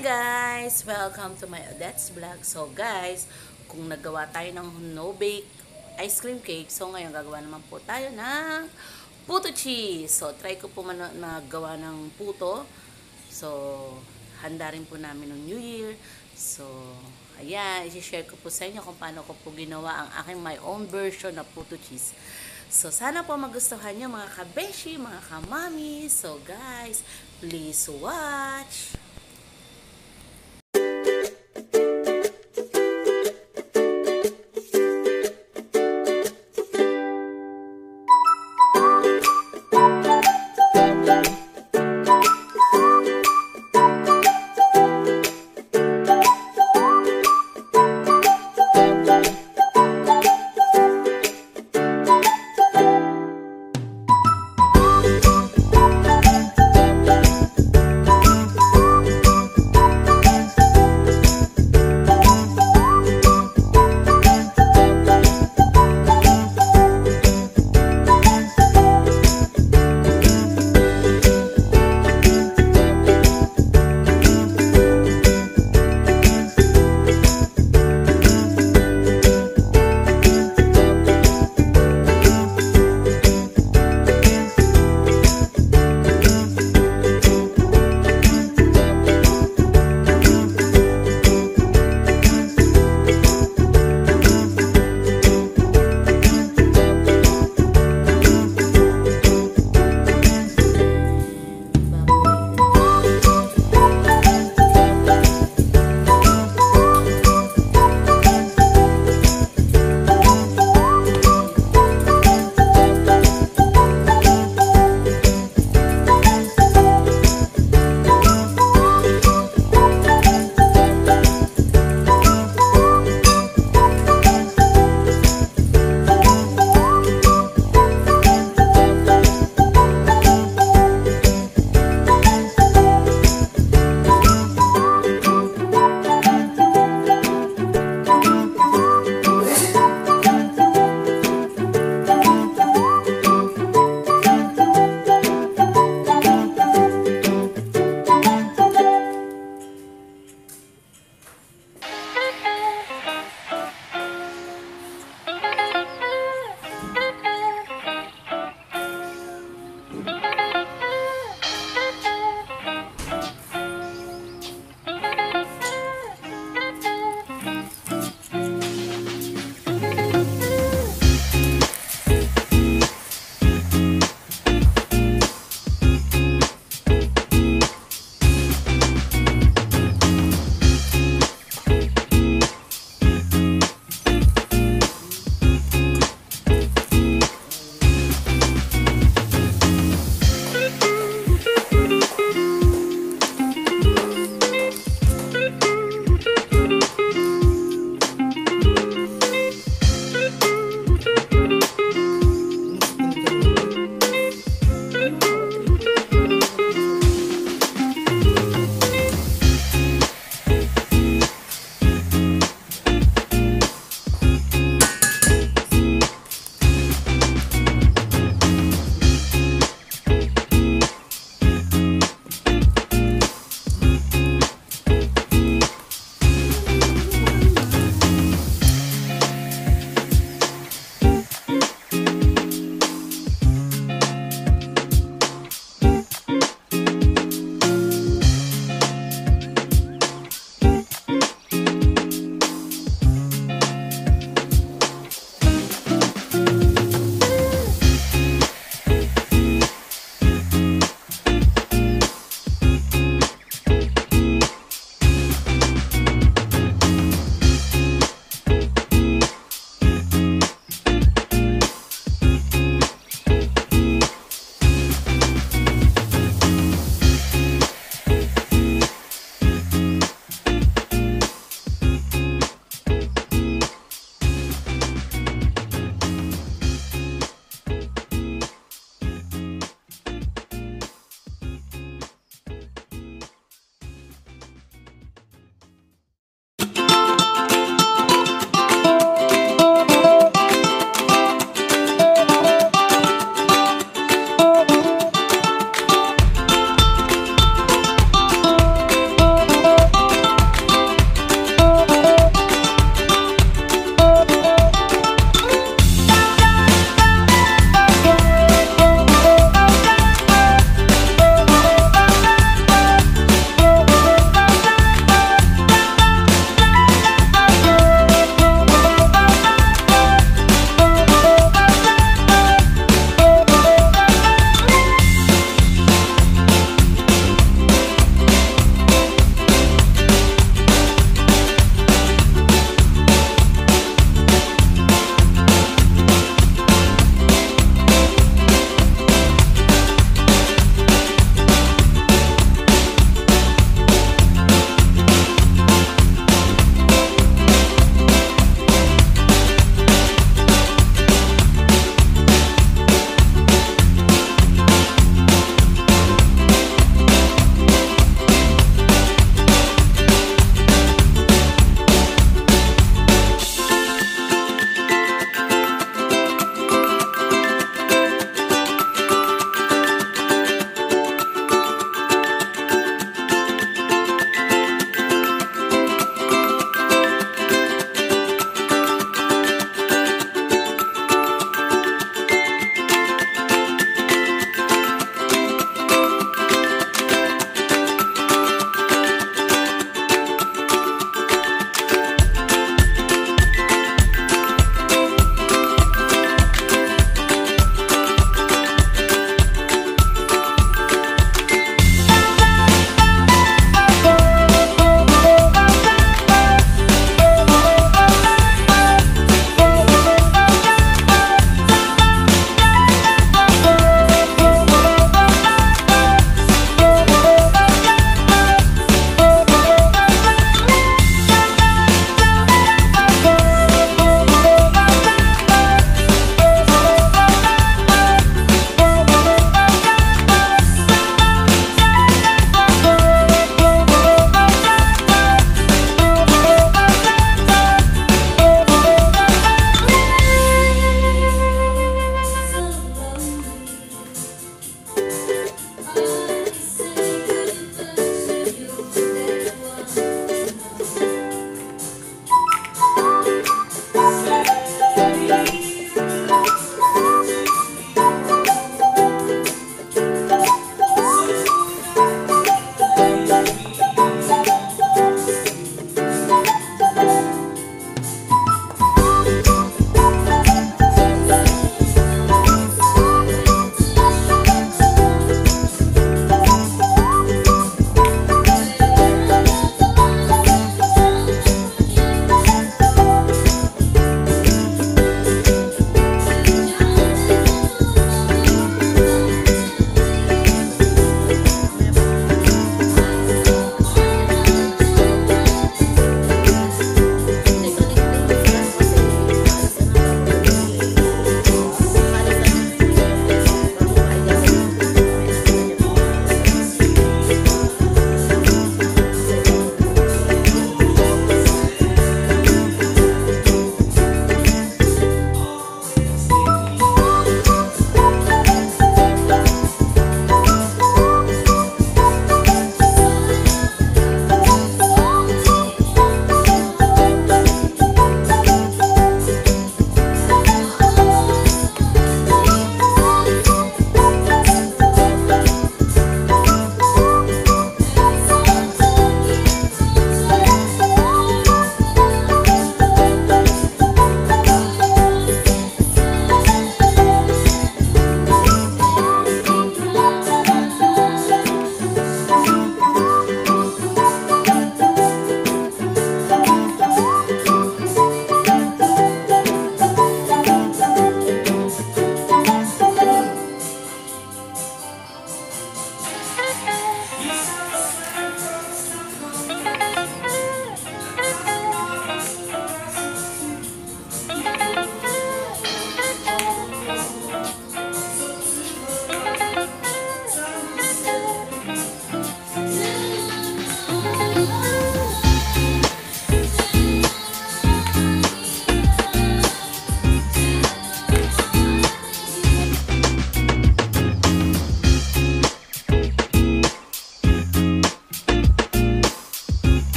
guys! Welcome to my Odette's Vlog. So guys, kung nagawa tayo ng no-bake ice cream cake, so ngayon gagawa naman po tayo ng puto cheese. So try ko po man nagawa ng puto. So handa rin po namin ng New Year. So ayan, isi-share ko po sa inyo kung paano ko po ginawa ang aking my own version na puto cheese. So, sana po magustuhan nyo mga kabeshi, mga kamami. So, guys, please watch.